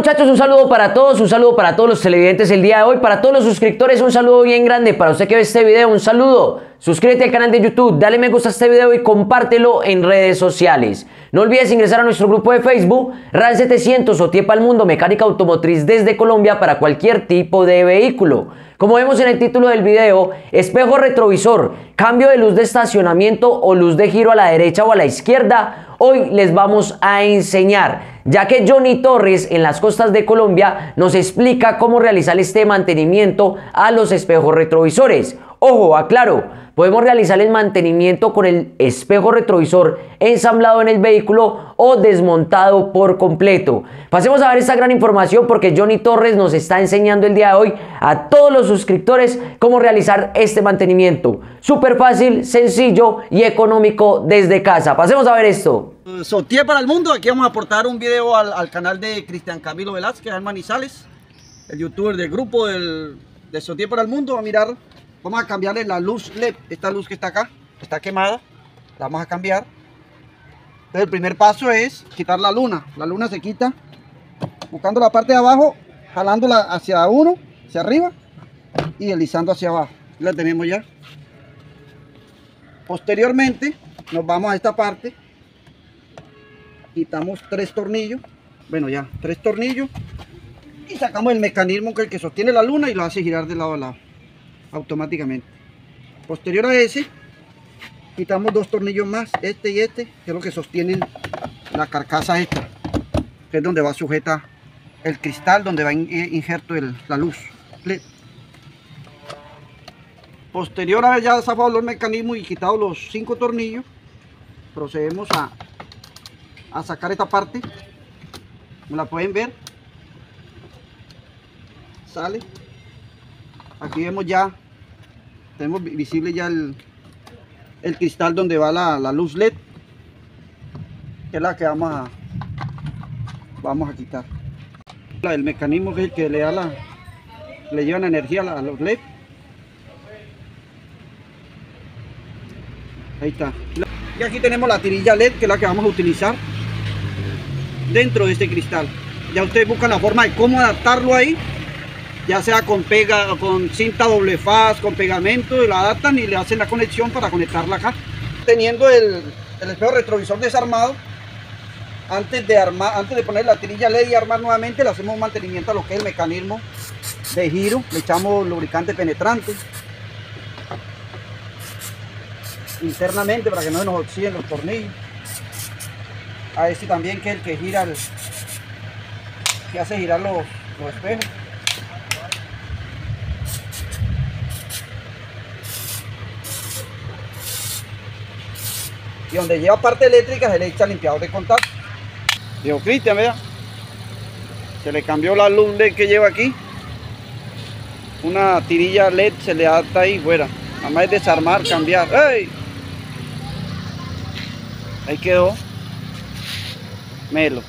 muchachos, un saludo para todos, un saludo para todos los televidentes el día de hoy, para todos los suscriptores, un saludo bien grande, para usted que ve este video, un saludo. Suscríbete al canal de YouTube, dale me gusta a este video y compártelo en redes sociales. No olvides ingresar a nuestro grupo de Facebook, RAN 700 o Tiepa al Mundo Mecánica Automotriz desde Colombia para cualquier tipo de vehículo. Como vemos en el título del video, espejo retrovisor, cambio de luz de estacionamiento o luz de giro a la derecha o a la izquierda, hoy les vamos a enseñar, ya que Johnny Torres en las costas de Colombia nos explica cómo realizar este mantenimiento a los espejos retrovisores. Ojo, aclaro, podemos realizar el mantenimiento con el espejo retrovisor ensamblado en el vehículo o desmontado por completo. Pasemos a ver esta gran información porque Johnny Torres nos está enseñando el día de hoy a todos los suscriptores cómo realizar este mantenimiento. Súper fácil, sencillo y económico desde casa. Pasemos a ver esto. Sotier para el mundo, aquí vamos a aportar un video al, canal de Cristian Camilo Velázquez, en Manizales, el youtuber del grupo del, de Sotier para el mundo, a mirar Vamos a cambiarle la luz LED, esta luz que está acá, está quemada, la vamos a cambiar. Entonces el primer paso es quitar la luna. La luna se quita buscando la parte de abajo, jalándola hacia uno, hacia arriba y deslizando hacia abajo. La tenemos ya. Posteriormente nos vamos a esta parte, quitamos tres tornillos, bueno ya, tres tornillos y sacamos el mecanismo que, el que sostiene la luna y lo hace girar de lado a lado automáticamente. Posterior a ese, quitamos dos tornillos más, este y este, que es lo que sostienen la carcasa esta, que es donde va sujeta el cristal, donde va injerto la luz. Posterior a haber ya zafado los mecanismos y quitado los cinco tornillos, procedemos a, a sacar esta parte, como la pueden ver, sale aquí vemos ya tenemos visible ya el, cristal donde va la, luz led que es la que vamos a vamos a quitar. El mecanismo que el que le da la le lleva la energía a los led. Ahí está. Y aquí tenemos la tirilla led que es la que vamos a utilizar dentro de este cristal. Ya ustedes buscan la forma de cómo adaptarlo ahí ya sea con pega, con cinta doble faz, con pegamento, y la adaptan y le hacen la conexión para conectarla acá. Teniendo el, espejo retrovisor desarmado, antes de armar, antes de poner la tirilla LED y armar nuevamente, le hacemos un mantenimiento a lo que es el mecanismo de giro, le echamos lubricante penetrante internamente para que no nos oxiden los tornillos. A este también que es el que gira, el, que hace girar los, los espejos. Y donde lleva parte eléctrica se le echa limpiador de contacto. Dijo Cristian, vea. Se le cambió la luz LED que lleva aquí. Una tirilla LED se le adapta ahí fuera. Nada más es desarmar, cambiar. ¡Ey! Ahí quedó. Melo.